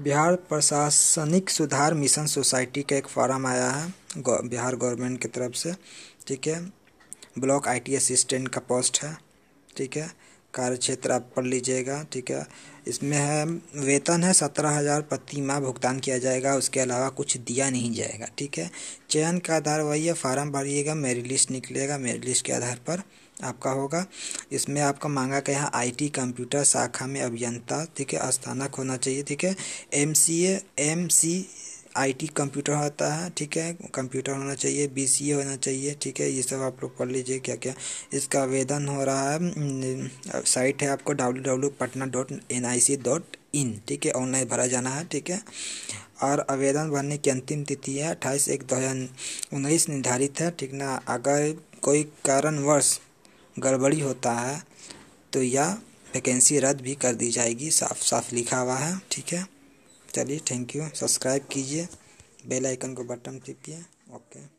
बिहार प्रशासनिक सुधार mission society का एक फॉर्म आया है बिहार गवर्नमेंट की तरफ़ से, ठीक है? ब्लॉक आई टी असिस्टेंट का पोस्ट है, ठीक है? कार्य क्षेत्र आप पढ़ लीजिएगा, ठीक है? इसमें है, वेतन है सत्रह हज़ार प्रति माह भुगतान किया जाएगा, उसके अलावा कुछ दिया नहीं जाएगा, ठीक है? चयन का आधार वही है, फार्म भरिएगा मेरिट लिस्ट निकलेगा मेरिट लिस्ट के आधार पर आपका होगा। इसमें आपका मांगा गया है आईटी, कंप्यूटर शाखा में अभियंता, ठीक है? स्थानक होना चाहिए, ठीक है? एम सी आईटी कंप्यूटर होता है, ठीक है? कंप्यूटर होना चाहिए बीसीए होना चाहिए, ठीक है? ये सब आप लोग पढ़ लीजिए क्या क्या। इसका आवेदन हो रहा है साइट है आपको W W Patna dot N I C dot in ठीक है? ऑनलाइन भरा जाना है, ठीक है? और आवेदन भरने की अंतिम तिथि है अट्ठाईस एक दो हज़ार उन्नीस, निर्धारित है, ठीक ना? अगर कोई कारणवश गड़बड़ी होता है तो यह वैकेंसी रद्द भी कर दी जाएगी साफ़ साफ़ लिखा हुआ है, ठीक है? चलिए थैंक यू सब्सक्राइब कीजिए. बेल आइकन को बटन टिपिए ओके